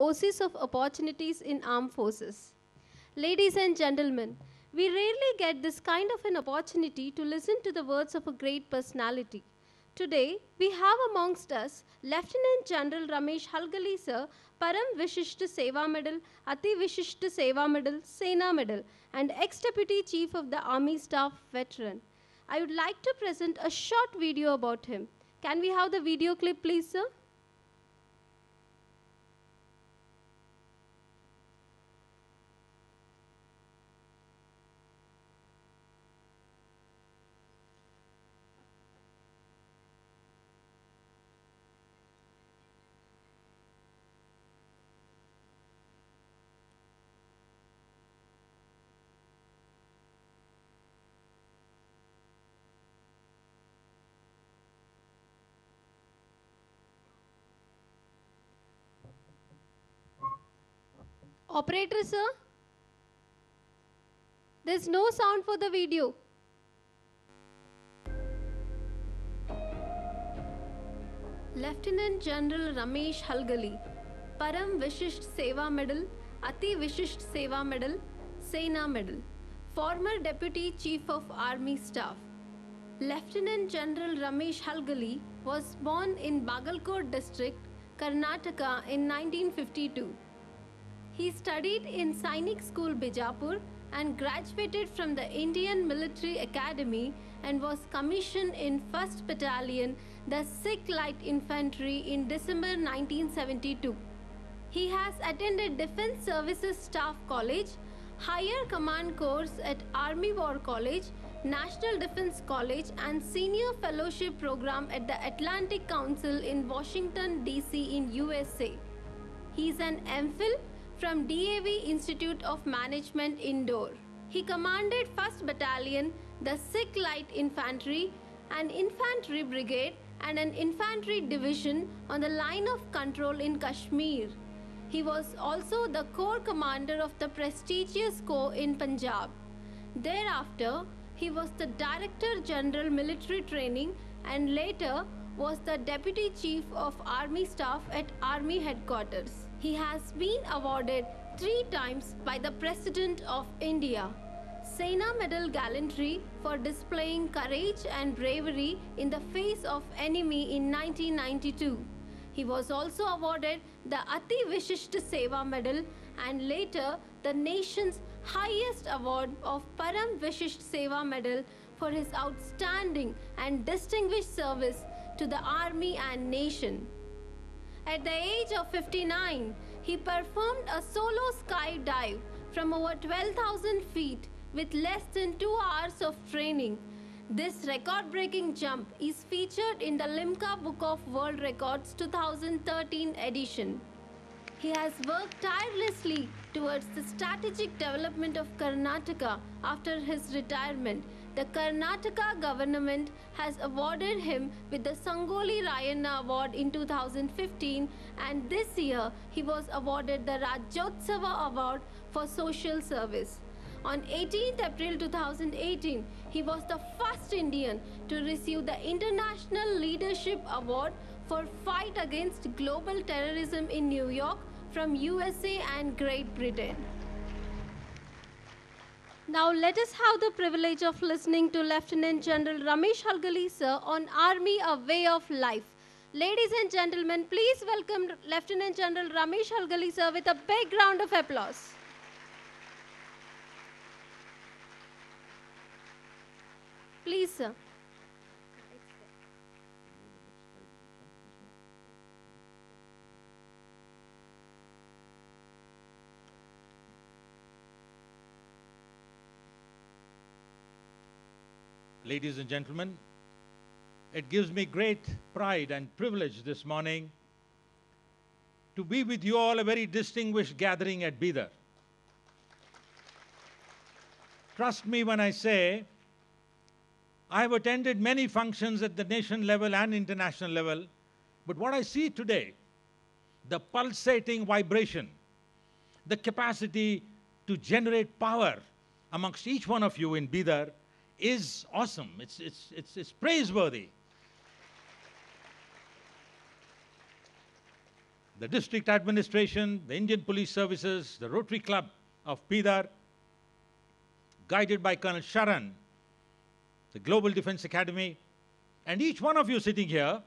oasis of opportunities in armed forces. Ladies and gentlemen, we rarely get this kind of an opportunity to listen to the words of a great personality. Today, we have amongst us Lieutenant General Ramesh Halagali sir, Param Vishishta Seva Medal, Ati Vishishta Seva Medal, Sena Medal, and ex-deputy chief of the Army Staff veteran. I would like to present a short video about him. Can we have the video clip, please, sir? Operator, sir? There's no sound for the video. Lieutenant General Ramesh Halagali, Param Vishisht Seva Medal, Ati Vishisht Seva Medal, Sena Medal, former Deputy Chief of Army Staff. Lieutenant General Ramesh Halagali was born in Bagalkot district, Karnataka in 1952. He studied in Sainik School Bijapur and graduated from the Indian Military Academy and was commissioned in 1st Battalion, the Sikh Light Infantry in December 1972. He has attended Defense Services Staff College, Higher Command course at Army War College, National Defense College, and Senior Fellowship Program at the Atlantic Council in Washington, D.C., in USA. He is an MPhil from DAV Institute of Management Indore. He commanded 1st Battalion, the Sikh Light Infantry, an infantry brigade, and an infantry division on the line of control in Kashmir. He was also the corps commander of the prestigious corps in Punjab. Thereafter, he was the Director General Military Training and later was the Deputy Chief of Army Staff at Army Headquarters. He has been awarded three times by the President of India. Sena Medal Gallantry for displaying courage and bravery in the face of enemy in 1992. He was also awarded the Ati Vishishta Seva Medal and later the nation's highest award of Param Vishisht Seva Medal for his outstanding and distinguished service to the army and nation. At the age of 59, he performed a solo skydive from over 12,000 feet with less than two hours of training. This record breaking jump is featured in the Limca Book of World Records 2013 edition. He has worked tirelessly towards the strategic development of Karnataka after his retirement. The Karnataka government has awarded him with the Sangolli Rayanna Award in 2015 and this year he was awarded the Rajyotsava Award for social service. On 18th April 2018, he was the first Indian to receive the International Leadership Award for fight against global terrorism in New York from USA and Great Britain. Now let us have the privilege of listening to Lieutenant General Ramesh Halagali sir on Army a Way of Life. Ladies and gentlemen, please welcome Lieutenant General Ramesh Halagali sir with a big round of applause. Please, sir. Ladies and gentlemen, it gives me great pride and privilege this morning to be with you all a very distinguished gathering at Bidar. Trust me when I say I have attended many functions at the nation level and international level, but what I see today, the pulsating vibration, the capacity to generate power amongst each one of you in Bidar is awesome. It's, it's, it's, it's praiseworthy. the district administration, the Indian Police Services, the Rotary Club of Bidar, guided by Colonel Sharan, the Global Defense Academy, and each one of you sitting here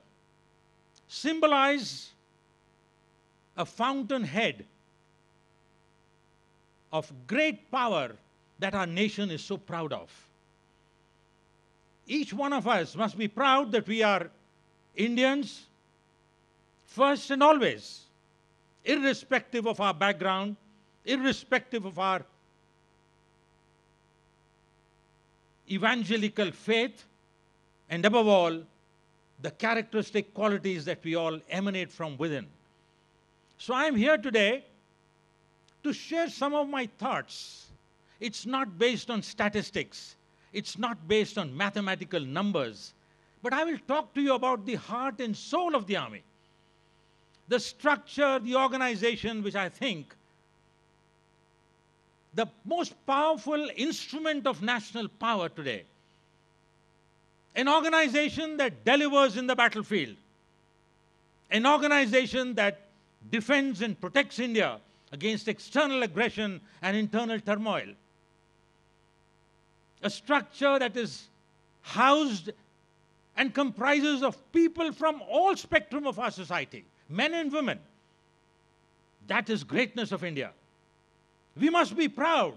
symbolize a fountainhead of great power that our nation is so proud of. Each one of us must be proud that we are Indians first and always, irrespective of our background, irrespective of our evangelical faith, and above all, the characteristic qualities that we all emanate from within. So I am here today to share some of my thoughts. It's not based on statistics, it's not based on mathematical numbers, but I will talk to you about the heart and soul of the army. The structure, the organization, which I think the most powerful instrument of national power today. An organization that delivers in the battlefield. An organization that defends and protects India against external aggression and internal turmoil. A structure that is housed and comprises of people from all spectrum of our society, men and women. That is greatness of India. We must be proud.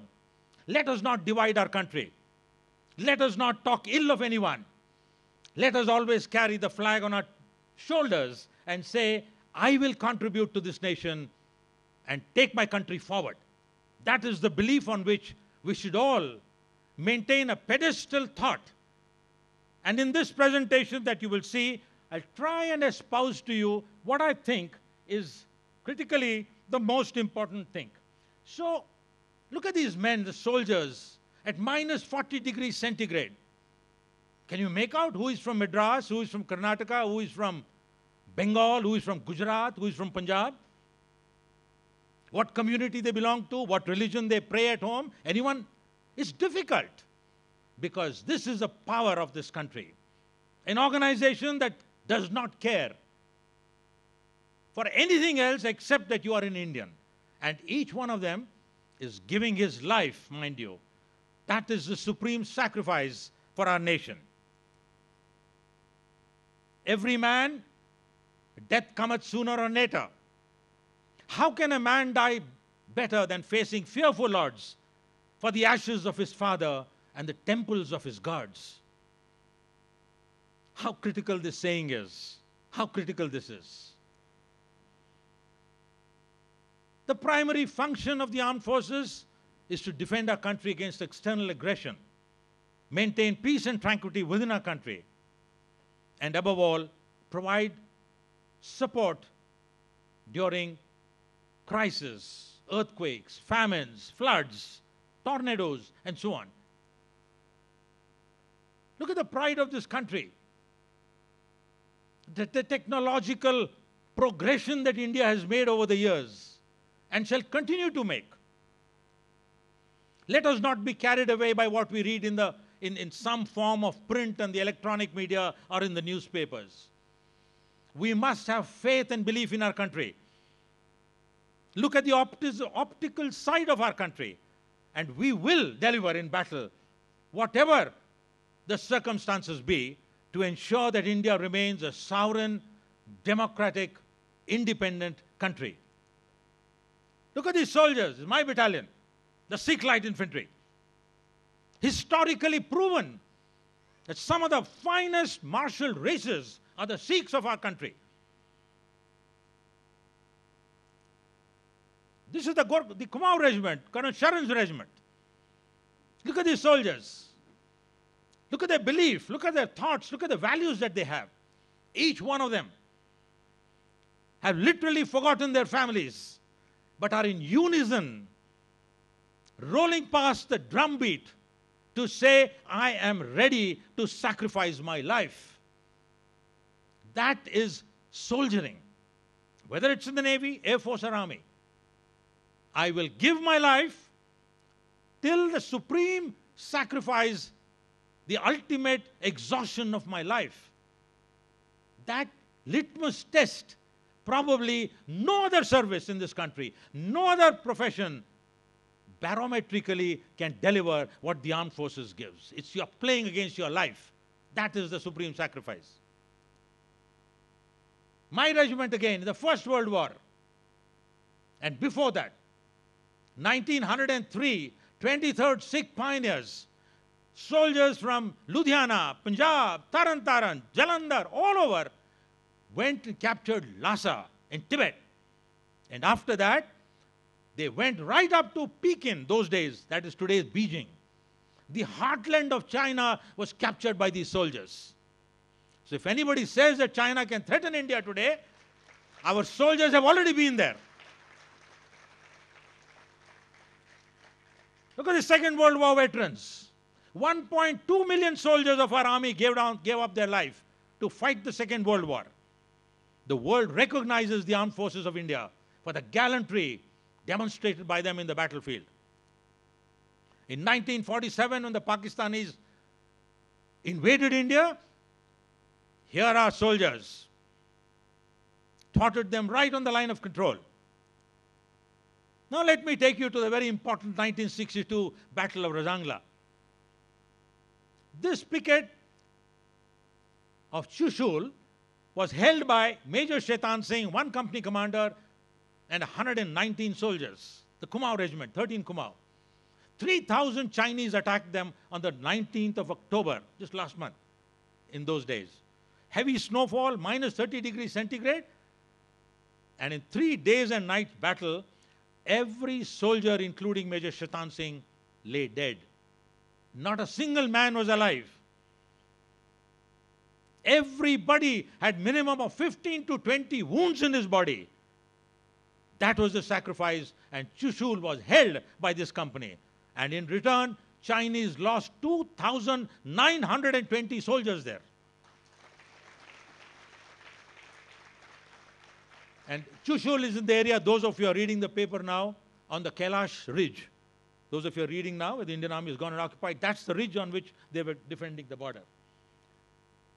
Let us not divide our country. Let us not talk ill of anyone. Let us always carry the flag on our shoulders and say, I will contribute to this nation and take my country forward. That is the belief on which we should all maintain a pedestal thought. And in this presentation that you will see, I'll try and espouse to you what I think is critically the most important thing. So, look at these men, the soldiers, at minus 40 degrees centigrade. Can you make out who is from Madras, who is from Karnataka, who is from Bengal, who is from Gujarat, who is from Punjab? What community they belong to, what religion they pray at home? Anyone? It's difficult because this is the power of this country. An organization that does not care for anything else except that you are an Indian. And each one of them is giving his life, mind you. That is the supreme sacrifice for our nation. Every man, death cometh sooner or later. How can a man die better than facing fearful odds for the ashes of his father and the temples of his gods? How critical this saying is. How critical this is. The primary function of the armed forces is to defend our country against external aggression, maintain peace and tranquility within our country, and above all, provide support during crises, earthquakes, famines, floods, tornadoes, and so on. Look at the pride of this country. The, the, technological progression that India has made over the years and shall continue to make. Let us not be carried away by what we read in, the, in, in some form of print and the electronic media or in the newspapers. We must have faith and belief in our country. Look at the optical side of our country, and we will deliver in battle, whatever the circumstances be, to ensure that India remains a sovereign, democratic, independent country. Look at these soldiers, my battalion, the Sikh Light Infantry. Historically proven that some of the finest martial races are the Sikhs of our country. This is the, the Kumaon regiment, Colonel Sharan's regiment. Look at these soldiers. Look at their belief, look at their thoughts, look at the values that they have. Each one of them have literally forgotten their families, but are in unison, rolling past the drumbeat to say, I am ready to sacrifice my life. That is soldiering. Whether it's in the Navy, Air Force, or Army. I will give my life till the supreme sacrifice, the ultimate exhaustion of my life. That litmus test probably no other service in this country, no other profession barometrically can deliver what the armed forces gives. It's you're playing against your life. That is the supreme sacrifice. My regiment again, in the First World War, and before that, 1903, 23rd Sikh pioneers, soldiers from Ludhiana, Punjab, Taran Taran, Jalandhar, all over, went and captured Lhasa in Tibet. And after that, they went right up to Peking those days, that is today's Beijing. The heartland of China was captured by these soldiers. So if anybody says that China can threaten India today, our soldiers have already been there. Look at the Second World War veterans. 1.2 million soldiers of our army gave, down, gave up their life to fight the Second World War. The world recognizes the armed forces of India for the gallantry demonstrated by them in the battlefield. In 1947, when the Pakistanis invaded India, here are soldiers, totted them right on the line of control. Now let me take you to the very important 1962 Battle of Rezang La. This picket of Chushul was held by Major Shaitan Singh, one company commander, and 119 soldiers, the Kumaon regiment, 13 Kumaon. 3,000 Chinese attacked them on the 19th of October, just last month, in those days. Heavy snowfall, minus 30 degrees centigrade, and in three days and nights battle, every soldier, including Major Shaitan Singh, lay dead. Not a single man was alive. Everybody had minimum of 15 to 20 wounds in his body. That was the sacrifice, and Chushul was held by this company. And in return, Chinese lost 2,920 soldiers there. And Chushul is in the area. Those of you are reading the paper now on the Kailash Ridge. Those of you are reading now where the Indian army has gone and occupied. That's the ridge on which they were defending the border.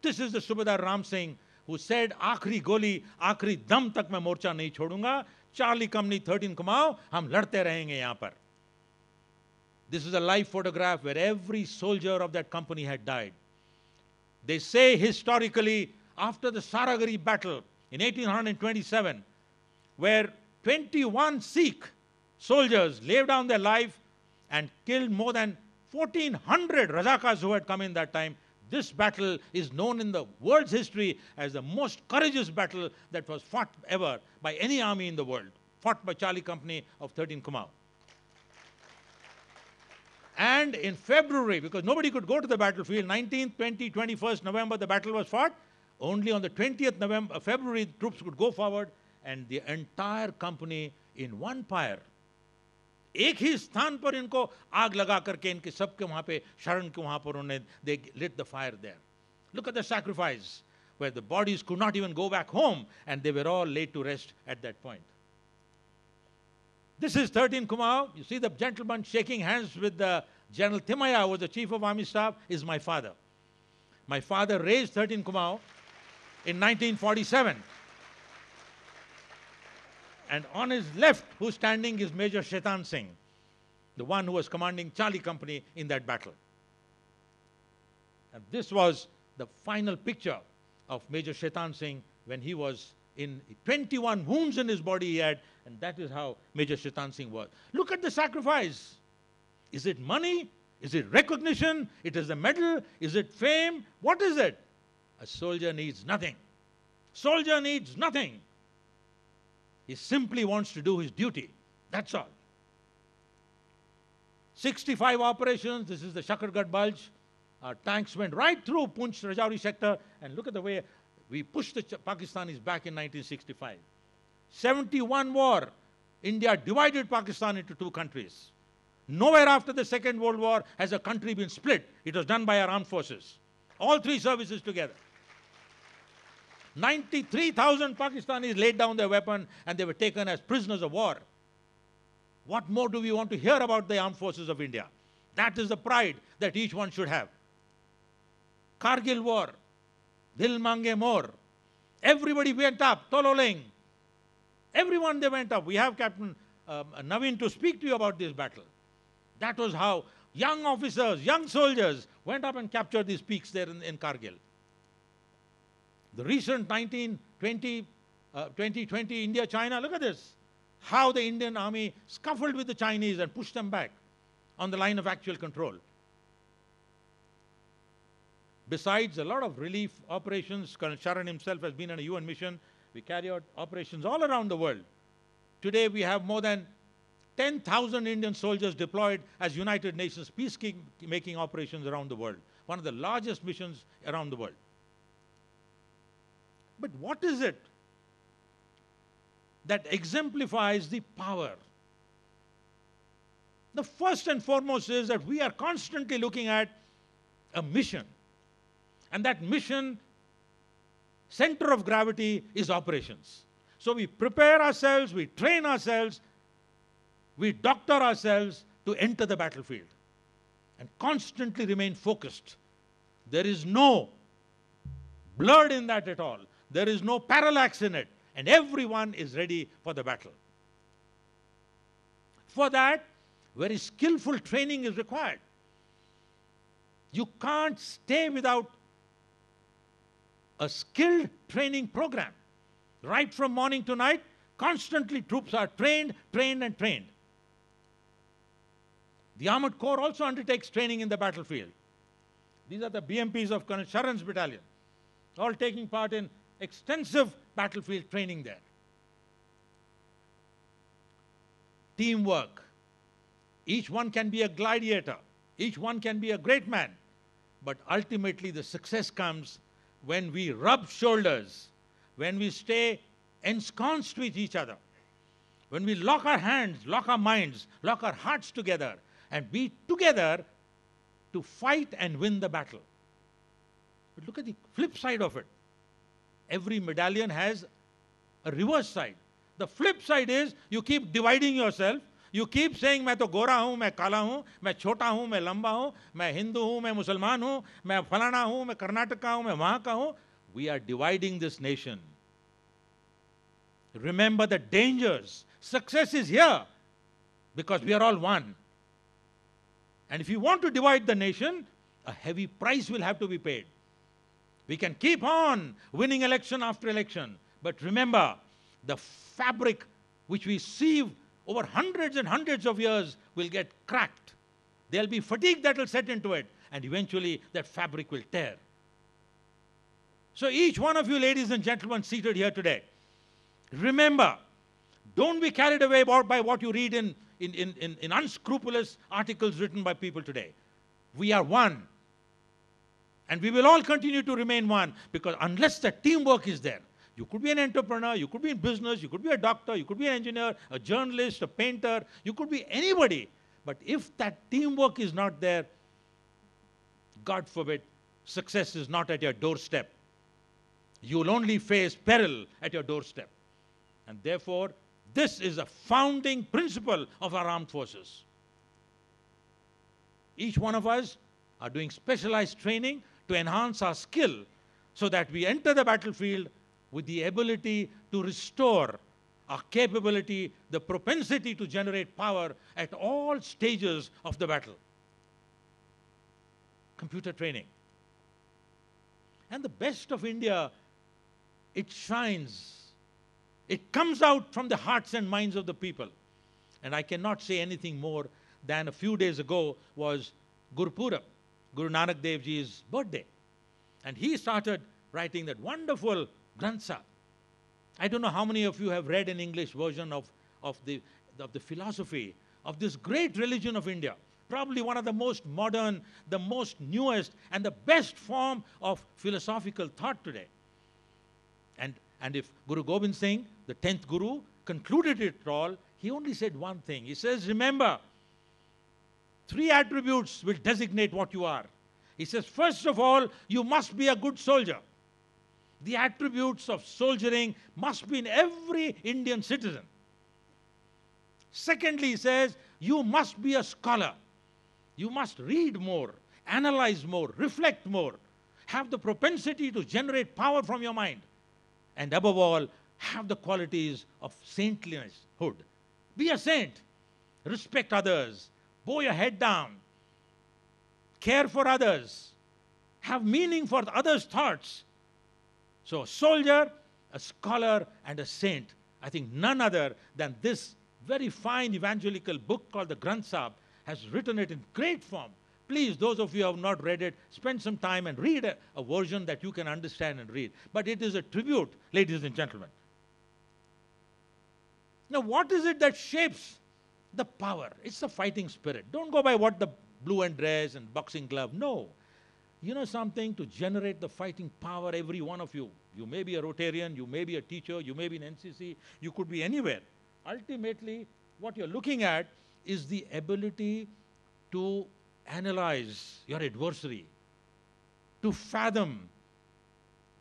This is the Subedar Ram Singh who said, Akri goli, akri dam tak main morcha nahi chodunga. Charlie Company 13 Kumao, hum ladte rahenge yahan par. This is a live photograph where every soldier of that company had died. They say historically, after the Saragarhi battle, in 1827, where 21 Sikh soldiers laid down their life and killed more than 1400 Razakas who had come in that time. This battle is known in the world's history as the most courageous battle that was fought ever by any army in the world, fought by Charlie Company of 13 Kumaon. And in February, because nobody could go to the battlefield, 19th, 20, 21st November, the battle was fought. Only on the 20th November, uh, February, troops could go forward and the entire company in one pyre एक ही स्थान पर इनको आग लगा करके इनके सबके वहाँ पे शरण के वहाँ पर उन्होंने they lit the fire there look at the sacrifice where the bodies could not even go back home and they were all laid to rest at that point. This is 13 Kumau. You see the gentleman shaking hands with the General Thimayya, who was the chief of army staff, is my father. My father raised 13 Kumau in 1947. And on his left, who's standing, is Major Shaitan Singh, the one who was commanding Charlie Company in that battle. And this was the final picture of Major Shaitan Singh when he was in 21 wounds in his body he had, and that is how Major Shaitan Singh was. Look at the sacrifice. Is it money? Is it recognition? It is a medal? Is it fame? What is it? A soldier needs nothing. Soldier needs nothing. He simply wants to do his duty. That's all. 65 operations. This is the Shakargarh Bulge. Our tanks went right through Poonch Rajouri sector. And look at the way we pushed the Pakistanis back in 1965. 71 war. India divided Pakistan into two countries. Nowhere after the Second World War has a country been split. It was done by our armed forces. All three services together. 93,000 Pakistanis laid down their weapon and they were taken as prisoners of war. What more do we want to hear about the armed forces of India? That is the pride that each one should have. Kargil war, Dil Mange More. Everybody went up, Tololing. Everyone they went up. We have Captain um, Naveen to speak to you about this battle. That was how young officers, young soldiers went up and captured these peaks there in, in Kargil. The recent 1920, uh, 2020 India China, look at this. How the Indian army scuffled with the Chinese and pushed them back on the line of actual control. Besides a lot of relief operations, Colonel Sharan himself has been on a UN mission. We carry out operations all around the world. Today we have more than 10,000 Indian soldiers deployed as United Nations peacekeeping operations around the world. One of the largest missions around the world. But what is it that exemplifies the power? The first and foremost is that we are constantly looking at a mission. And that mission, center of gravity, is operations. So we prepare ourselves, we train ourselves, we doctor ourselves to enter the battlefield and constantly remain focused. There is no blurred in that at all. There is no parallax in it. And everyone is ready for the battle. For that, very skillful training is required. You can't stay without a skilled training program. Right from morning to night, constantly troops are trained, trained, and trained. The Armored Corps also undertakes training in the battlefield. These are the BMPs of Colonel Sharan's battalion, all taking part in extensive battlefield training there. Teamwork. Each one can be a gladiator. Each one can be a great man. But ultimately, the success comes when we rub shoulders, when we stay ensconced with each other, when we lock our hands, lock our minds, lock our hearts together, and be together to fight and win the battle. But look at the flip side of it Every medallion has a reverse side. The flip side is you keep dividing yourself. You keep saying मैं तो गोरा हूँ मैं काला हूँ मैं छोटा हूँ मैं लंबा हूँ मैं हिंदू हूँ मैं मुसलमान हूँ मैं फलाना हूँ मैं कर्नाटक का हूँ मैं वहाँ का हूँ We are dividing this nation. Remember the dangers. Success is here because we are all one. And if you want to divide the nation, a heavy price will have to be paid. We can keep on winning election after election. But remember, the fabric which we sieve over hundreds and hundreds of years will get cracked. There'll be fatigue that will set into it, and eventually that fabric will tear. So, each one of you, ladies and gentlemen, seated here today, remember, don't be carried away by what you read in, in, in, in, in unscrupulous articles written by people today. We are one. And we will all continue to remain one because unless the teamwork is there, you could be an entrepreneur, you could be in business, you could be a doctor, you could be an engineer, a journalist, a painter, you could be anybody. But if that teamwork is not there, God forbid, success is not at your doorstep. You will only face peril at your doorstep. And therefore, this is a founding principle of our armed forces. Each one of us are doing specialized training to enhance our skill so that we enter the battlefield with the ability to restore our capability, the propensity to generate power at all stages of the battle. Computer training. And the best of India, it shines. It comes out from the hearts and minds of the people. And I cannot say anything more than a few days ago was Gurpurab. Guru Nanak Dev Ji's birthday. And he started writing that wonderful Granth I don't know how many of you have read an English version of, of, the, of the philosophy of this great religion of India. Probably one of the most modern, the most newest, and the best form of philosophical thought today. And, and if Guru Gobind Singh, the 10th Guru, concluded it all, he only said one thing. He says, Remember, Three attributes will designate what you are. He says, first of all, you must be a good soldier. The attributes of soldiering must be in every Indian citizen. Secondly, he says, you must be a scholar. You must read more, analyze more, reflect more, have the propensity to generate power from your mind. And above all, have the qualities of saintlinesshood. Be a saint. Respect others. Bow your head down. Care for others. Have meaning for others' thoughts. So, a soldier, a scholar, and a saint. I think none other than this very fine evangelical book called the Granth Sahib has written it in great form. Please, those of you who have not read it, spend some time and read a, a version that you can understand and read. But it is a tribute, ladies and gentlemen. Now, what is it that shapes the power? It's the fighting spirit. Don't go by what the blue and dress and boxing glove. No. You know something? To generate the fighting power, every one of you. You may be a Rotarian, you may be a teacher, you may be an NCC, you could be anywhere. Ultimately, what you're looking at is the ability to analyze your adversary, to fathom,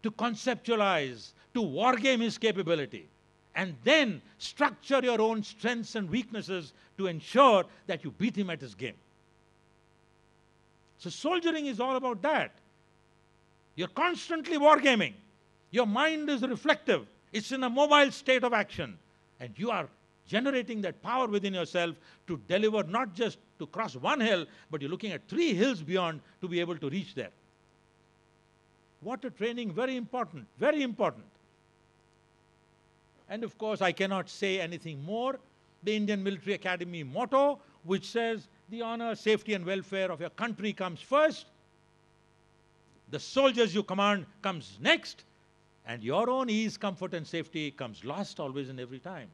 to conceptualize, to wargame his capability, and then structure your own strengths and weaknesses to ensure that you beat him at his game. So, soldiering is all about that. You're constantly wargaming. Your mind is reflective, it's in a mobile state of action. And you are generating that power within yourself to deliver not just to cross one hill, but you're looking at three hills beyond to be able to reach there. Water training, very important, very important. And of course, I cannot say anything more. The Indian Military Academy motto, which says the honor, safety, and welfare of your country comes first. The soldiers you command comes next. And your own ease, comfort, and safety comes last always and every time.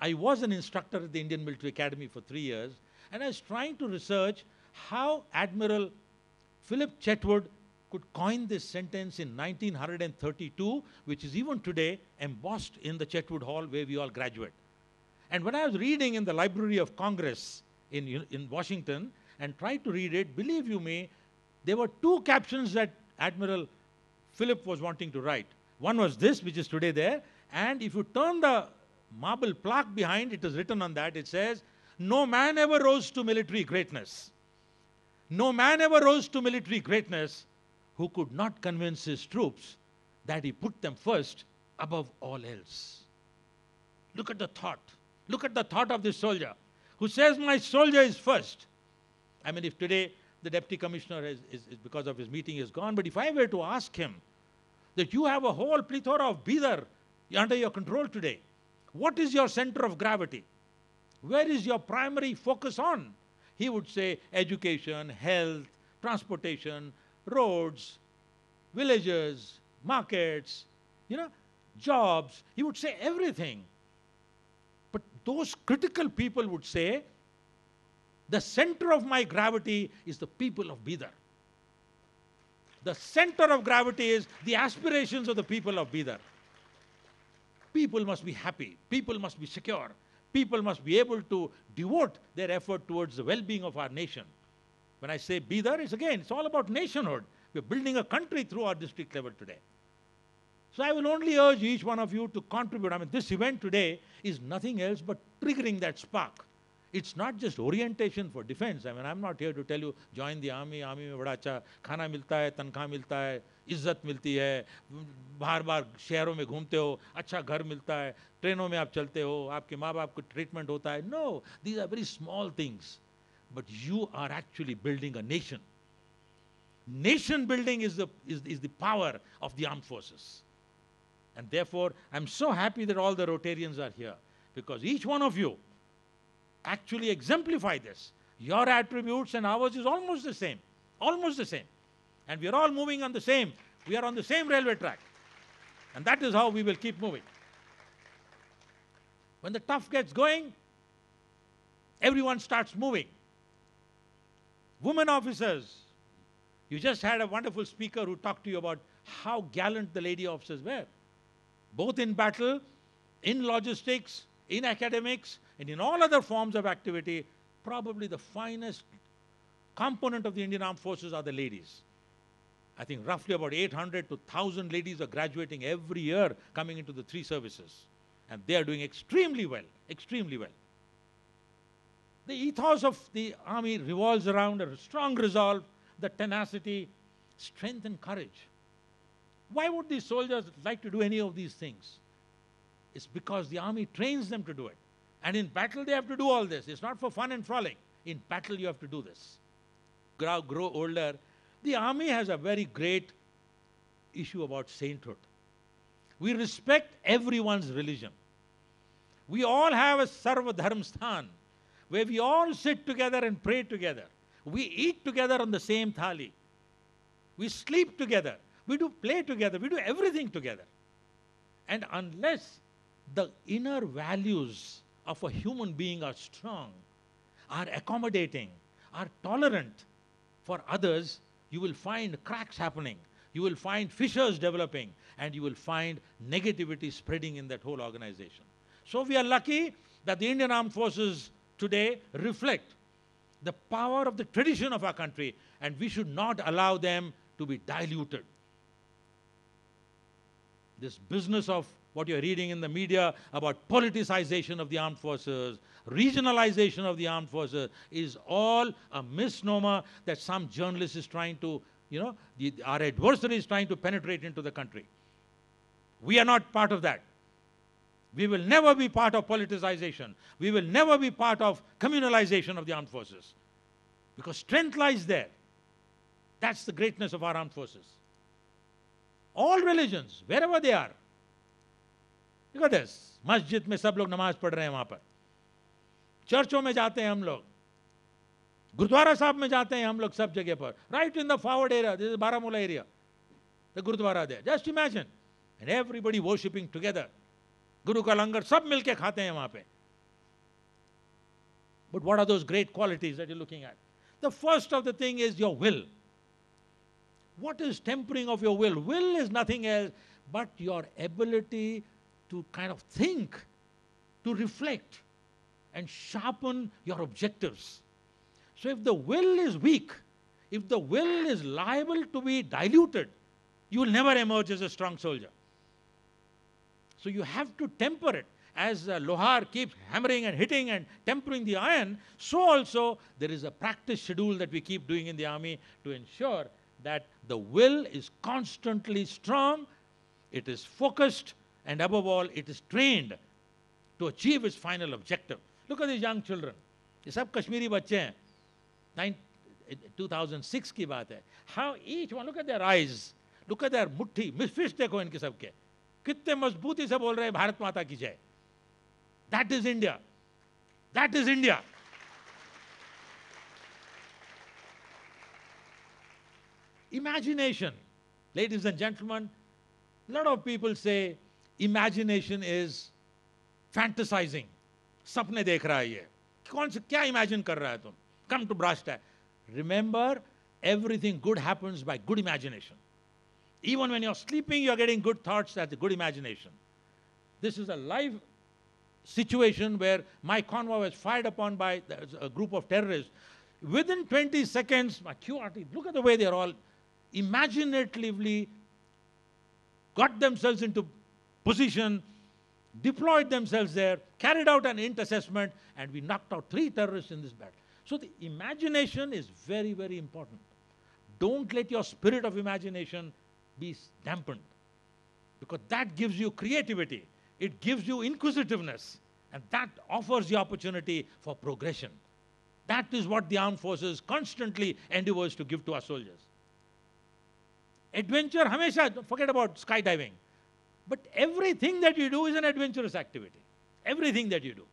I was an instructor at the Indian Military Academy for three years, and I was trying to research how Admiral Philip Chetwode could coin this sentence in 1932, which is even today embossed in the Chetwode Hall where we all graduate. And when I was reading in the Library of Congress in, in Washington and tried to read it, believe you me, there were two captions that Admiral Philip was wanting to write. One was this, which is today there, and if you turn the marble plaque behind, it is written on that, it says, No man ever rose to military greatness. No man ever rose to military greatness who could not convince his troops that he put them first above all else. Look at the thought. Look at the thought of this soldier who says, My soldier is first. I mean, if today the deputy commissioner is, is, is, because of his meeting is gone. But if I were to ask him that you have a whole plethora of Bidar under your control today, what is your center of gravity? Where is your primary focus on? He would say education, health, transportation, roads, villages, markets, you know, jobs. He would say everything. But those critical people would say, the center of my gravity is the people of Bidar. The center of gravity is the aspirations of the people of Bidar. People must be happy. People must be secure. People must be able to devote their effort towards the well-being of our nation. When I say Bidar, it's again, it's all about nationhood. We're building a country through our district level today. So I will only urge each one of you to contribute. I mean, this event today is nothing else but triggering that spark. It's not just orientation for defense. I mean, I'm not here to tell you join the army, army में बड़ा अच्छा खाना मिलता है तनख्वाह मिलता है इज्जत मिलती है बार बार शहरों में घूमते हो अच्छा घर मिलता है ट्रेनों में आप चलते हो आपके माँ बाप को ट्रीटमेंट होता है no these are very small things but you are actually building a nation. Nation building is the, is, is the power of the armed forces. And therefore, I'm so happy that all the Rotarians are here because each one of you actually exemplify this. Your attributes and ours is almost the same, almost the same. And we are all moving on the same, we are on the same railway track. And that is how we will keep moving. When the tough gets going, everyone starts moving. Women officers, you just had a wonderful speaker who talked to you about how gallant the lady officers were, both in battle, in logistics, in academics, and in all other forms of activity, probably the finest component of the Indian Armed Forces are the ladies. I think roughly about 800 to 1,000 ladies are graduating every year coming into the three services. And they are doing extremely well, extremely well. The ethos of the army revolves around a strong resolve, the tenacity, strength, and courage. Why would these soldiers like to do any of these things? It's because the army trains them to do it. And in battle, they have to do all this. It's not for fun and frolic. In battle, you have to do this. Grow, grow older. The army has a very great issue about sainthood. We respect everyone's religion. We all have a Sarva Dharmsthan where we all sit together and pray together. We eat together on the same thali. We sleep together. We do play together. We do everything together. And unless the inner values of a human being are strong, are accommodating, are tolerant for others, you will find cracks happening. You will find fissures developing and you will find negativity spreading in that whole organization. So we are lucky that the Indian Armed Forces today reflect the power of the tradition of our country and we should not allow them to be diluted. This business of what you're reading in the media about politicization of the armed forces, regionalization of the armed forces is all a misnomer that some journalist is trying to, you know, the, our adversary is trying to penetrate into the country. We are not part of that. We will never be part of politicization. We will never be part of communalization of the armed forces. Because strength lies there. That's the greatness of our armed forces. All religions, wherever they are. Look at this. Masjid mein sab log namaz pad rahe hain par. Churchon mein jaate hain hum log. Gurdwara sahab mein jaate hain hum log sab jagah par. Right in the forward area, this is Baramulla area. The Gurudwara there. Just imagine. And everybody worshipping together. गुरु का लंगर सब मिलके खाते हैं वहाँ पे। But what are those great qualities that you looking at the first of the thing is your will what is tempering of your will will is nothing as but your ability to kind of think to reflect and sharpen your objective so if the will is weak if the will is liable to be diluted you will never emerge as a strong soldier So you have to temper it. As uh, Lohar keeps hammering and hitting and tempering the iron, so also there is a practice schedule that we keep doing in the army to ensure that the will is constantly strong, it is focused, and above all, it is trained to achieve its final objective. Look at these young children. ये सब कश्मीरी बच्चे हैं Nine- 2006 की बात है how each one look at their eyes look at their मुट्ठी fish देखो इनके सबके कितने मजबूती से बोल रहे हैं, भारत माता की जय। That is India that is India ladies and gentlemen a lot of people say imagination is fantasizing. सपने देख रहा है ये। कौन से, क्या इमेजिन कर रहा है तुम? कम टू ब्रास्ट है remember everything good happens by good imagination even when you're sleeping you're getting good thoughts that's a good imagination this is a live situation where my convoy was fired upon by a group of terrorists within 20 seconds my qrt look at the way they're all imaginatively got themselves into position, deployed themselves there, carried out an int assessment, and we knocked out three terrorists in this battle. So the imagination is very, very important. Don't let your spirit of imagination be dampened because that gives you creativity, it gives you inquisitiveness, and that offers the opportunity for progression. That is what the armed forces constantly endeavors to give to our soldiers. Adventure, hamesha, forget about skydiving. But everything that you do is an adventurous activity. Everything that you do.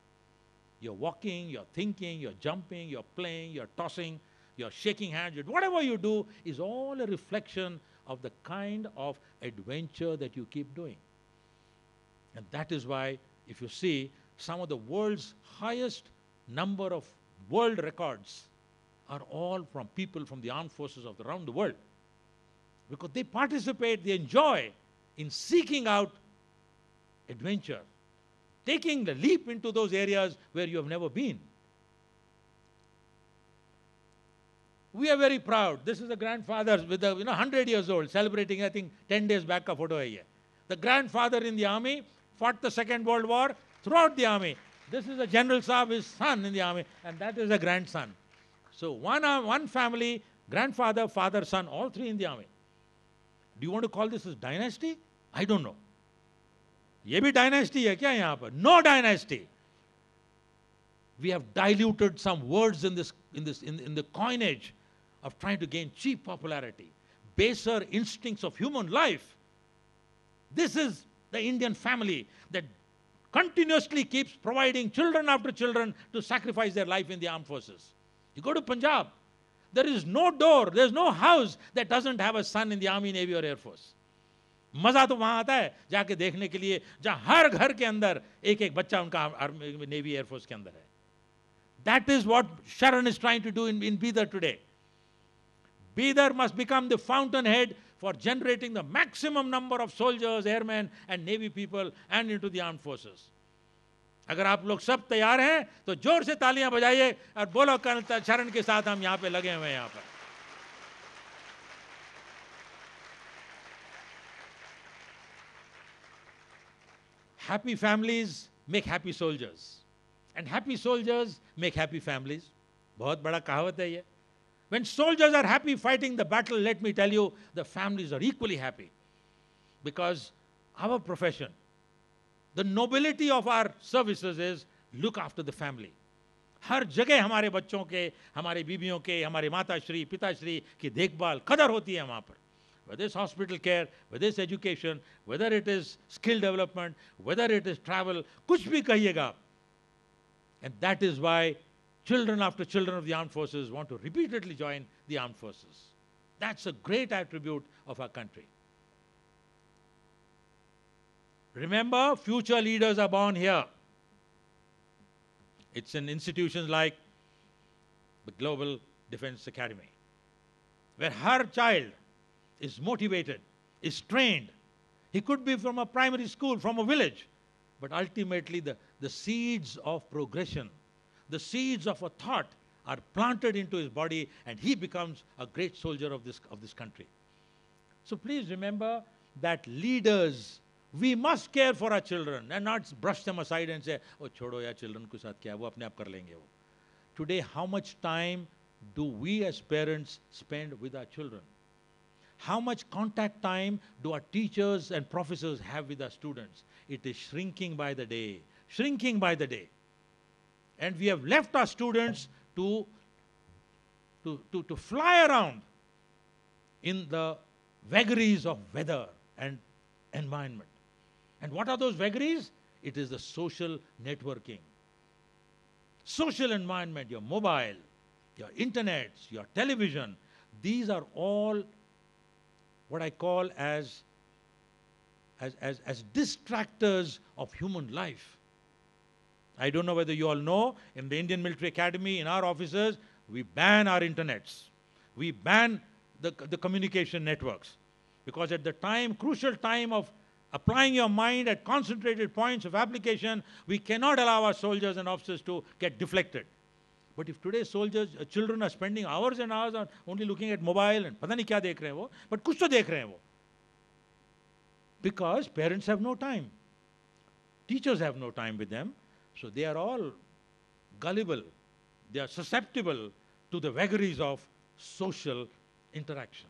You're walking, you're thinking, you're jumping, you're playing, you're tossing, you're shaking hands. Whatever you do is all a reflection of the kind of adventure that you keep doing. And that is why, if you see, some of the world's highest number of world records are all from people from the armed forces of the, around the world. Because they participate, they enjoy in seeking out adventure, taking the leap into those areas where you have never been. We are very proud. This is the grandfather with the, you know, 100 years old, celebrating, I think, 10 days back a photo hai ye. The grandfather in the army fought the Second World War throughout the army. This is a General Saab, his son in the army, and that is a grandson. So one, uh, one family, grandfather, father, son, all three in the army. Do you want to call this a dynasty? I don't know. ये भी dynasty है क्या यहाँ पर no dynasty we have diluted some words in this in this in, in the coinage of trying to gain cheap popularity baser instincts of human life this is the indian family that continuously keeps providing children after children to sacrifice their life in the armed forces you go to punjab there is no door there's no house that doesn't have a son in the army navy or air force मजा तो वहां आता है जाके देखने के लिए जहां हर घर के अंदर एक एक बच्चा उनका नेवी एयरफोर्स के अंदर है that is what Sharan is trying to do in, in Bidar today. Bidar must become the fountainhead for generating the maximum number of soldiers, airmen, and navy people and into the armed forces. अगर आप लोग सब तैयार हैं तो ज़ोर से तालियाँ बजाइए और बोलो कर्नल शरण के साथ हम यहाँ पे लगे हुए हैं यहाँ पर happy families make happy soldiers and happy soldiers make happy families. बहुत बड़ा कहावत है ये. When soldiers are happy fighting the battle, let me tell you, the families are equally happy. Because our profession, the nobility of our services is look after the family. हर जगह हमारे बच्चों के हमारे बीबियों के हमारे माताश्री पिताश्री की देखभाल कदर होती है वहाँ पर whether it's hospital care, whether it's education, whether it is skill development, whether it is travel, कुछ भी कहिएगा आप and that is why children after children of the armed forces want to repeatedly join the armed forces. That's a great attribute of our country. Remember, future leaders are born here. It's in institutions like the Global Defense Academy, where her child is motivated, is trained. He could be from a primary school, from a village, but ultimately, the, the seeds of progression, the seeds of a thought are planted into his body, and he becomes a great soldier of this, of this country. So please remember that leaders, we must care for our children and not brush them aside and say, oh, chodo ya children ko saath kya, wo apne aap kar lenge wo. Today, how much time do we as parents spend with our children? How much contact time do our teachers and professors have with our students? It is shrinking by the day, shrinking by the day. And we have left our students to, to, to, to fly around in the vagaries of weather and environment. And what are those vagaries? It is the social networking. Social environment, your mobile, your internet, your television, these are all what I call as, as, as, as distractors of human life. I don't know whether you all know, in the Indian Military Academy, in our offices, we ban our internets. We ban the, the communication networks. Because at the time, crucial time of applying your mind at concentrated points of application, we cannot allow our soldiers and officers to get deflected. But if today's soldiers, uh, children are spending hours and hours on only looking at mobile and पता नहीं क्या देख रहे हैं वो, but कुछ तो देख रहे हैं वो. Because parents have no time. Teachers have no time with them. So they are all gullible. They are susceptible to the vagaries of social interaction.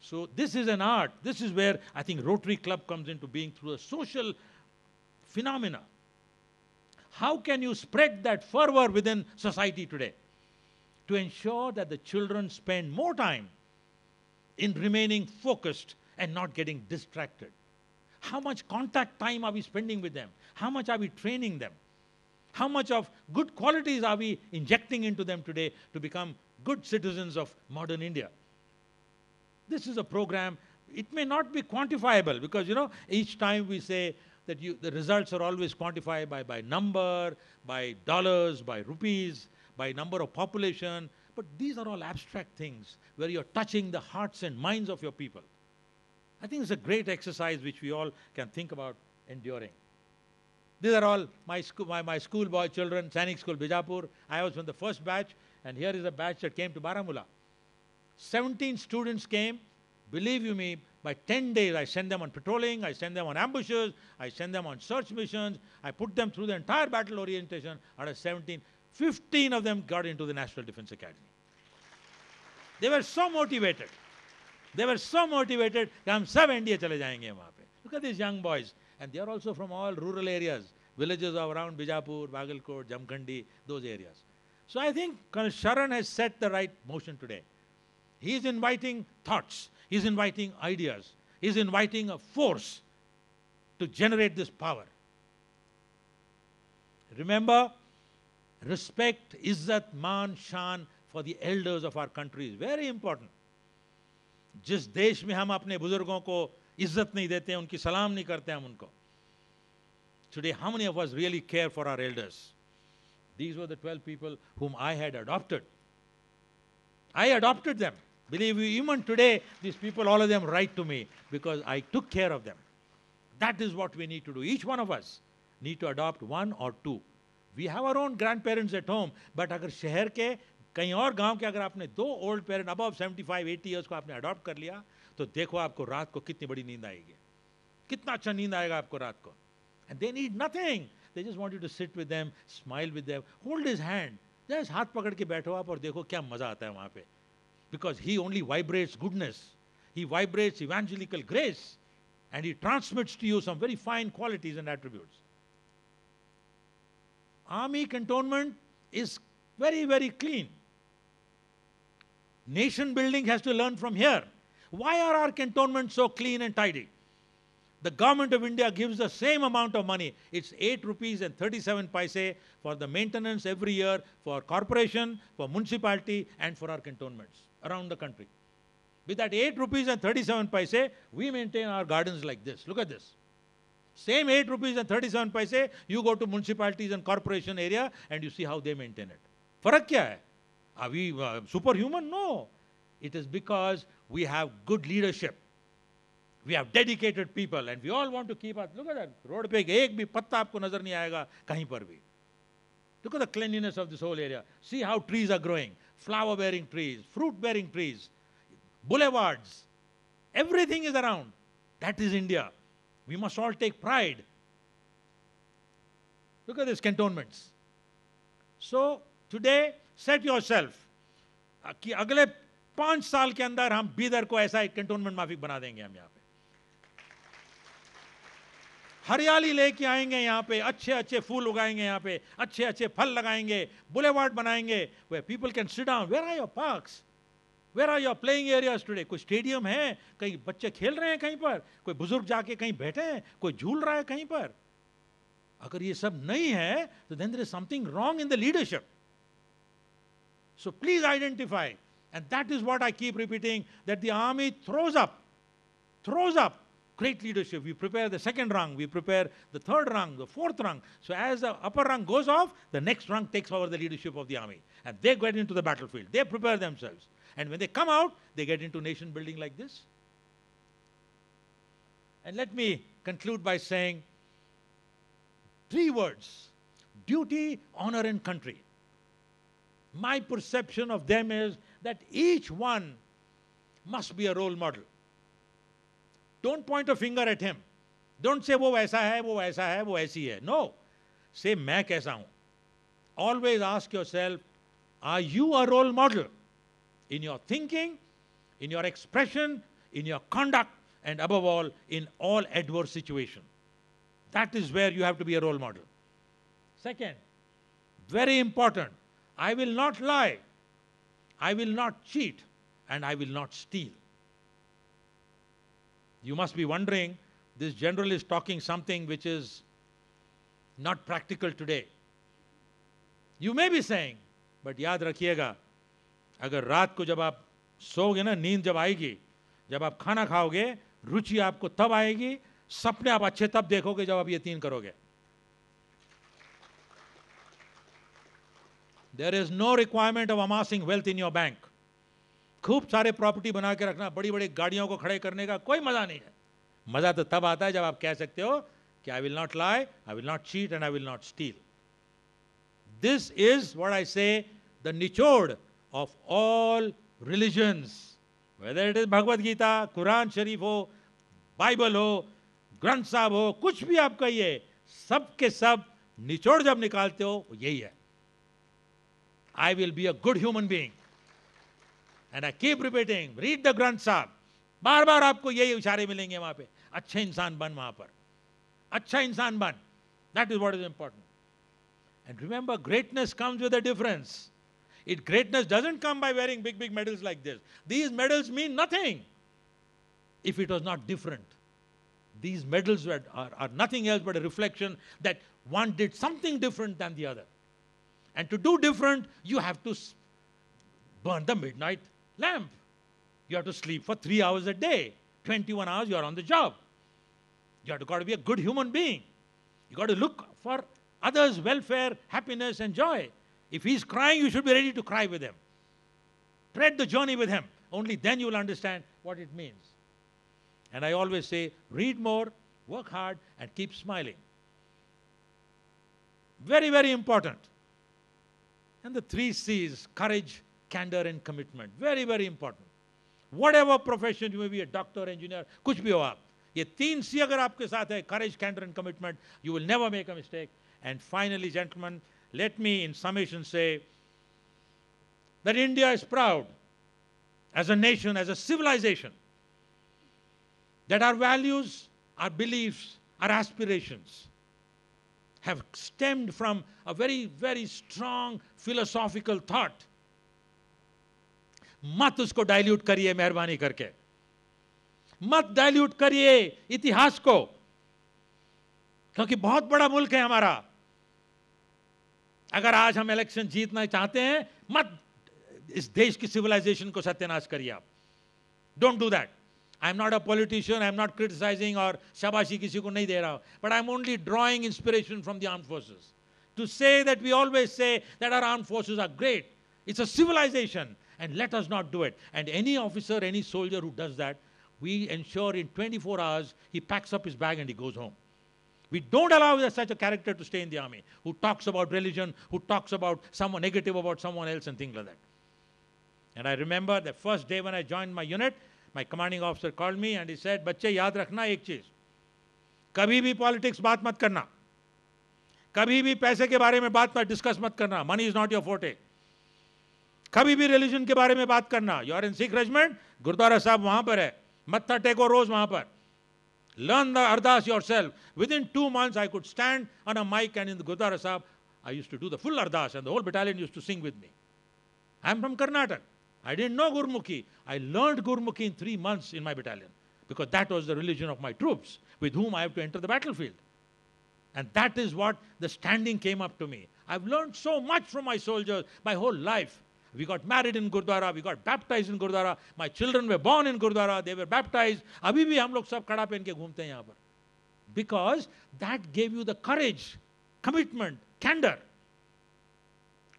So this is an art. This is where I think Rotary Club comes into being through a social phenomena. How can you spread that fervor within society today to ensure that the children spend more time in remaining focused and not getting distracted? How much contact time are we spending with them? How much are we training them? How much of good qualities are we injecting into them today to become good citizens of modern India? This is a program, it may not be quantifiable because, you know, each time we say that you, the results are always quantified by, by number, by dollars, by rupees, by number of population. But these are all abstract things where you're touching the hearts and minds of your people. I think it's a great exercise which we all can think about enduring. These are all my, school, my, my schoolboy children, Sainik School, Bijapur. I was from the first batch, and here is a batch that came to Baramulla. 17 students came. Believe you me, by 10 days, I send them on patrolling, I send them on ambushes, I send them on search missions, I put them through the entire battle orientation. Out of 17, 15 of them got into the National Defense Academy. They were so motivated. They were so motivated कि हम सब NDA चले जाएंगे वहाँ पे Look at these young boys. And they are also from all rural areas, villages around Bijapur, Bagalkot, Jamkhandi, those areas. So I think Sharan has set the right motion today. He is inviting thoughts, he is inviting ideas, he is inviting a force to generate this power. Remember, respect, izzat, man, shan for the elders of our country is very important. जिस देश में हम अपने बुजुर्गों को इज़्ज़त नहीं देते हैं, उनकी सलाम नहीं करते हम उनको। Today how many of us really care for our elders these were the 12 people whom I had adopted I adopted them believe you even today these people all of them write to me because I took care of them that is what we need to do each one of us need to adopt one or two we have our own grandparents at home but अगर शहर के कहीं और गाँव के अगर आपने दो ओल्ड पेरेंट अबव 75 80 इयर्स को आपने अडॉप्ट कर लिया तो देखो आपको रात को कितनी बड़ी नींद आएगी कितना अच्छा नींद आएगा आपको रात को and they need nothing they just want you to sit with them smile with them hold is hand just हाथ पकड़ के बैठो आप और देखो क्या मज़ा आता है वहाँ पे because he only vibrates goodness he vibrates evangelical grace and he transmits to you some very fine qualities and attributes. Army cantonment is very, very clean. Nation building has to learn from here. Why are our cantonments so clean and tidy? The government of India gives the same amount of money. It's 8 rupees and 37 paise for the maintenance every year for corporation, for municipality, and for our cantonments around the country. With that 8 rupees and 37 paise, we maintain our gardens like this. Look at this. Same 8 rupees and 37 paise, you go to municipalities and corporation area and you see how they maintain it. Farak kya hai? Are we uh, superhuman? No. It is because we have good leadership. We have dedicated people and we all want to keep us. Look at that. Road पे एक भी पत्ता आपको नजर नहीं आएगा कहीं पर भी. Look at the cleanliness of this whole area. See how trees are growing. Flower bearing trees, fruit bearing trees, boulevards. Everything is around. That is India. We must all take pride. Look at these cantonments. So today set your self कि अगले पाँच साल के अंदर हम बीदर को ऐसा एक कंटोनमेंट माफिक बना देंगे हम यहाँ पे। हरियाली लेके आएँगे यहाँ पे अच्छे अच्छे फूल उगाएँगे यहाँ पे अच्छे अच्छे फल लगाएँगे, बुलेवार्ड बनाएँगे where people can sit down where are your parks where are your playing areas today कोई स्टेडियम है? कहीं बच्चे खेल रहे हैं कहीं पर? कोई बुज़ुर्ग जाके कहीं बैठे हैं? कोई झूल रहा है कहीं पर? अगर ये सब नहीं है तो then there is something wrong in the leadership so please identify. And that is what I keep repeating that the army throws up, throws up great leadership. We prepare the second rung, we prepare the third rung, the fourth rung. So as the upper rung goes off, the next rung takes over the leadership of the army. And they get into the battlefield. They prepare themselves. And when they come out, they get into nation building like this. And let me conclude by saying three words duty, honor, and country my perception of them is that each one must be a role model. Don't point a finger at him. Don't say वो वैसा है वो वैसा है वो ऐसी है No. Say मैं कैसा हूं. Always ask yourself, are you a role model in your thinking, in your expression, in your conduct, and above all, in all adverse situation. That is where you have to be a role model. Second, very important, I will not lie, I will not cheat, and I will not steal. You must be wondering, this general is talking something which is not practical today. You may be saying, but याद रखिएगा अगर रात को जब आप सोओगे ना नींद जब आएगी जब आप खाना खाओगे रुचि आपको तब आएगी सपने आप अच्छे तब देखोगे जब आप ये तीन करोगे there is no requirement of amassing wealth in your bank खूब सारे प्रॉपर्टी बना के रखना बड़ी बड़ी गाड़ियों को खड़े करने का कोई मज़ा नहीं है। मज़ा तो तब आता है जब आप कह सकते हो कि I will not lie I will not cheat and I will not steal this is what I say the निचोड़ of all religions whether it is Bhagavad Gita Quran Sharif हो बाइबल हो ग्रंथ साहब हो कुछ भी आप कहिए, सब के सब निचोड़ जब निकालते हो यही है। I will be a good human being. And I keep repeating, read the Granth Sahib, बार बार आपको यही इशारे मिलेंगे वहां पे अच्छे इंसान बन वहां पर अच्छा इंसान बन that is what is important and remember greatness comes with a difference It greatness doesn't come by wearing big, big medals like this. These medals mean nothing if it was not different. These medals were, are, are nothing else but a reflection that one did something different than the other. And to do different, you have to burn the midnight lamp. You have to sleep for three hours a day. 21 hours, you are on the job. You have to got to be a good human being. You got to look for others' welfare, happiness, and joy. If he's crying, you should be ready to cry with him. Tread the journey with him. Only then you will understand what it means. And I always say, read more, work hard, and keep smiling. Very, very important. And the three C's courage, candor, and commitment. Very, very important. Whatever profession you may be, a doctor, engineer, कुछ भी हो आप ये तीन सी अगर आपके साथ है courage, candor, and commitment, you will never make a mistake. And finally, gentlemen, let me in summation say that India is proud as a nation, as a civilization, that our values, our beliefs, our aspirations have stemmed from a very, very strong philosophical thought. मत उसको dilute करिए मेहरबानी करके। मत dilute करिए इतिहास को। क्योंकि बहुत बड़ा मुल्क है हमारा। अगर आज हम इलेक्शन जीतना चाहते हैं मत इस देश की सिविलाइजेशन को सत्यानाश करिए आप। Don't do that I'm not a politician, I'm not criticizing or shabashi kisi ko nahi de raha, but I'm only drawing inspiration from the armed forces. To say that we always say that our armed forces are great, it's a civilization, and let us not do it. And any officer, any soldier who does that, we ensure in 24 hours he packs up his bag and he goes home. We don't allow such a character to stay in the army who talks about religion, who talks about someone negative about someone else and things like that. And I remember the first day when I joined my unit, my commanding officer called me and he said, "Bachche, yaad rakhna ek cheez. कभी भी politics बात मत करना कभी भी पैसे के बारे में बात मत डिस्कस मत करना मनी इज़ नॉट योर फोटे कभी भी रिलीजन के बारे में बात करना you are in Sikh regiment gurdwara Sahib वहाँ पर है मत्था टेको रोज वहाँ पर Learn the ardas yourself. Within two months, I could stand on a mic and in the Gurdwara Sahib, I used to do the full ardas and the whole battalion used to sing with me. I'm from Karnataka. I didn't know Gurmukhi. I learned Gurmukhi in three months in my battalion because that was the religion of my troops with whom I have to enter the battlefield. And that is what the standing came up to me. I've learned so much from my soldiers my whole life. We got married in Gurdwara, we got baptized in Gurdwara. My children were born in Gurdwara, they were baptized. Abhi bhi hum log sab kada ke ghumte hain par. Because that gave you the courage, commitment, candor.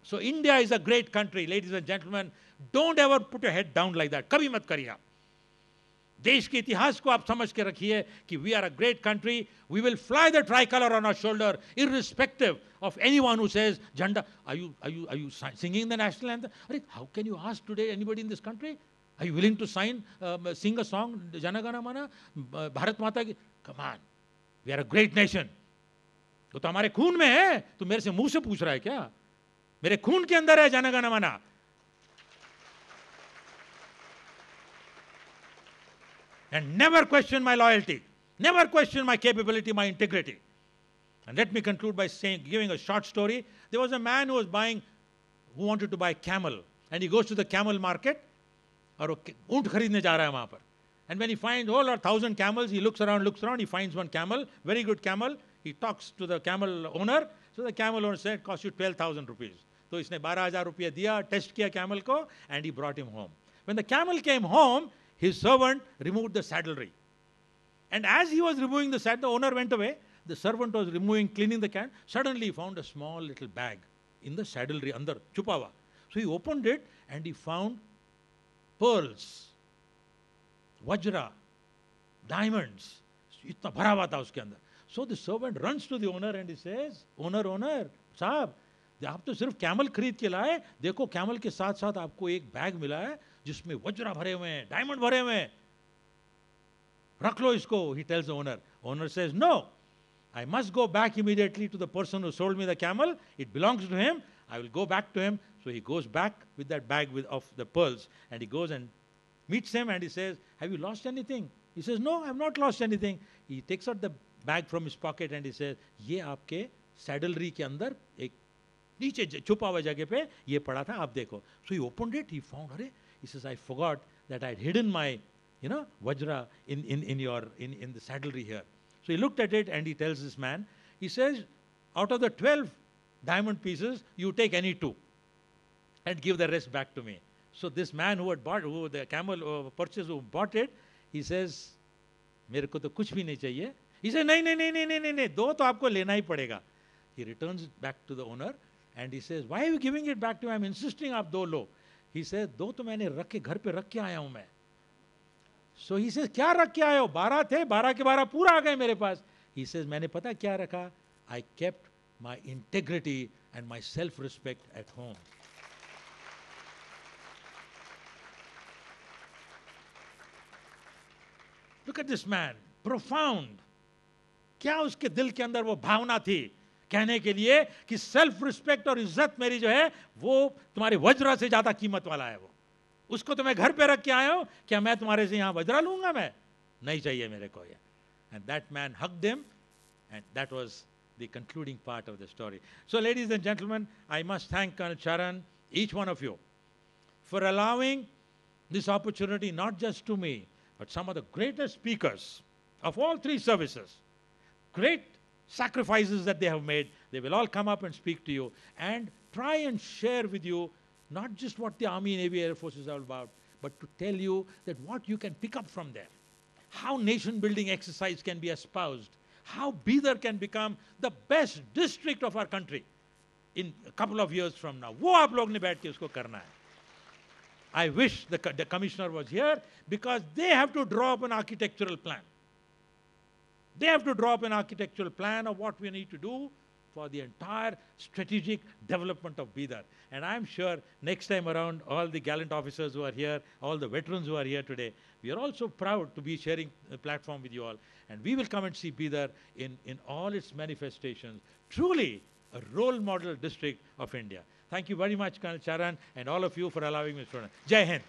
So India is a great country, ladies and gentlemen. Don't ever put your head down like that कभी मत करिए आप। देश के इतिहास को आप समझ के रखिए कि we are a great country we will fly the tricolour on our shoulder in respective of anyone says झंडा I you I you I you singing the national anthem अरे how can you ask today anybody in this country I you willing to sign sing a song Jana Gana Mana Bharat Mata की come on we are a great nation तो, तो हमारे खून में है। तो मेरे से मुँह से पूछ रहा है क्या? मेरे खून के अंदर है जनगण माना and never question my loyalty, never question my capability, my integrity. And let me conclude by saying, giving a short story. There was a man who was buying, who wanted to buy camel, and he goes to the camel market, और ऊंट खरीदने जा रहा है वहां पर and when he finds all or thousand camels, he looks around, looks around, he finds one camel, very good camel. He talks to the camel owner. So the camel owner said, cost you 12,000 rupees. So इसने बारह हजार रुपया दिया test किया camel को and he brought him home. When the camel came home, his servant removed the saddlery. And as he was removing the saddle, the owner went away. The servant was removing, cleaning the can. Suddenly he found a small little bag in the saddlery, under chupawa. So he opened it and he found pearls, vajra, diamonds. इतना भरा हुआ था उसके अंदर so the servant runs to the owner and says owner owner Sahab आप तो सिर्फ़ camel खरीद के लाए देखो कैमल के साथ साथ आपको एक बैग मिला है जिसमें वज्रा भरे हुए हैं डायमंड भरे हुए हैं रख लो इसको he tells owner owner says no I must go back immediately to the person who sold me the camel. It belongs to him. I will go back to him. So he goes back with that bag with, of the pearls and he goes and meets him and he says, Have you lost anything? He says, No, I've not lost anything. He takes out the bag from his pocket and he says, ये आपके saddlery के अंदर एक नीचे छुपा हुआ जगह पे ये पड़ा था आप देखो so he opened it he found अरे he says I forgot that I had hidden my you know vajra in, in, in your in, in the saddlery here so he looked at it and he tells this man he says out of the 12 diamond pieces you take any two and give the rest back to me so this man who had bought who the camel uh, purchase who bought it he says मेरे को तो कुछ भी नहीं चाहिए he said नहीं नहीं नहीं नहीं नहीं नहीं नहीं दो तो आपको लेना ही पड़ेगा he returns it back to the owner and he says why are you giving it back to me i'm insisting आप दो लो ही से दो तो मैंने रख के घर पे रख के आया हूँ मैं. सो ही से क्या रख के आया हो? बारह थे, बारह के बारह पूरा आ गए मेरे पास. ही से मैंने पता क्या रखा? I kept my integrity and my self respect at home this man profound क्या उसके दिल के अंदर वो भावना थी? कहने के लिए कि सेल्फ रिस्पेक्ट और इज़्ज़त मेरी जो है, वो तुम्हारे वज्र से ज़्यादा कीमत वाला है वो। उसको तो तुम्हें घर पे रख के आया हो, क्या मैं तुम्हारे से यहाँ वज्रा लूँगा मैं? नहीं चाहिए मेरे को ये। And that man hug them and that was the concluding part of the story so ladies and gentleman I must thank Karan Charan each one of you for allowing this opportunity not just to me but some of the greatest speaker of all three services great sacrifices that they have made. They will all come up and speak to you and try and share with you not just what the Army, Navy, Air Force is all about, but to tell you that what you can pick up from there. How nation building exercise can be espoused. How Bidar can become the best district of our country in a couple of years from now. वो आप लोग ने बैठ के उसको करना है. I wish the, co- the commissioner was here because they have to draw up an architectural plan. They have to draw up an architectural plan of what we need to do for the entire strategic development of Bidar. And I'm sure next time around, all the gallant officers who are here, all the veterans who are here today, we are also proud to be sharing the platform with you all. And we will come and see Bidar in, in all its manifestations. Truly a role model district of India. Thank you very much, Colonel Charan, and all of you for allowing me to. Jai Hind.